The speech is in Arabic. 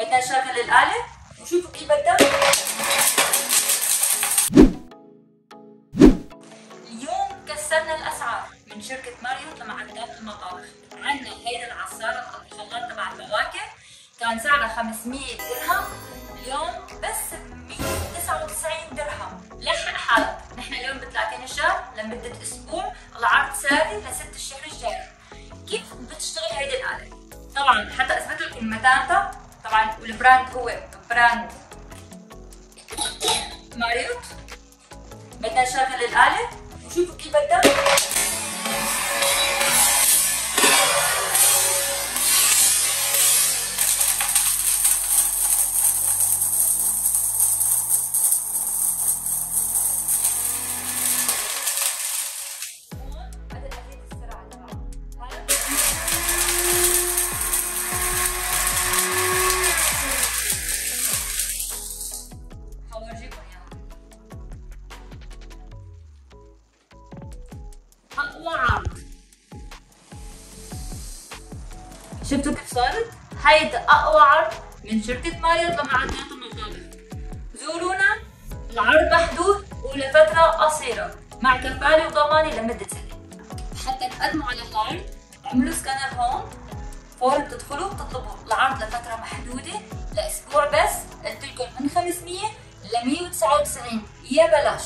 بدنا نشغل الآلة. وشوفوا كيف بدها اليوم كسرنا الأسعار من شركة ماريوت لمعدات المطابخ عندنا هيدا العصارة الخلاط تبع الفواكه. كان سعرها 500 درهم. اليوم بس 199 درهم. لحق حالك نحن اليوم ب 30 شهر لمدة أسبوع. العرض ساري لست الشهر الجاي. كيف بتشتغل هيدي الآلة؟ طبعا حتى أثبت لكم متانتها طبعا وال brand هو brand ماريوت. بدنا نشغل الآلة. وشوفوا كيف بدها عرض شفتوا كيف صارت؟ هيدا أقوى عرض من شركة ماريوت لمعدات المطابخ زورونا العرض محدود ولفترة قصيرة مع كفالة وضمانة لمدة سنة. حتى تقدموا على العرض اعملوا سكانر هون. فور بتدخلوا بتطلبوا العرض لفترة محدودة لأسبوع بس قلت لكم من 500 ل 199 يا بلاش.